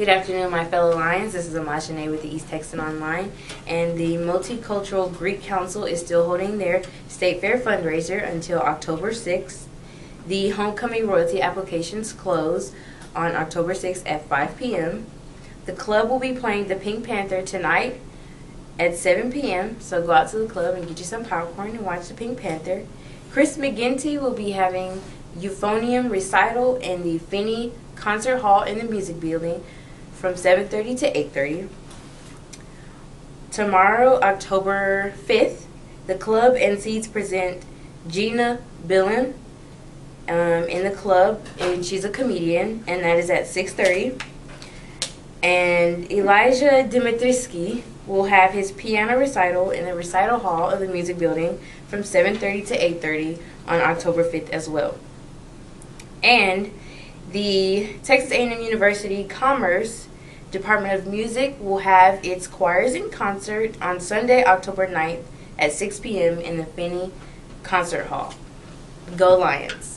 Good afternoon, my fellow Lions. This is Imogene with the East Texan Online, and the Multicultural Greek Council is still holding their State Fair fundraiser until October 6th. The homecoming royalty applications close on October 6th at 5 p.m. The club will be playing the Pink Panther tonight at 7 p.m. So go out to the club and get you some popcorn and watch the Pink Panther. Chris McGinty will be having euphonium recital in the Finney Concert Hall in the Music Building from 7:30 to 8:30. Tomorrow, October 5th, the club and seeds present Gina Billen um, in the club, and she's a comedian, and that is at 6:30. And Elijah Dimitrisky will have his piano recital in the recital hall of the music building from 7:30 to 8:30 on October 5th as well. And the Texas A&M University Commerce Department of Music will have its choirs in concert on Sunday, October 9th at 6 p.m. in the Finney Concert Hall. Go Lions!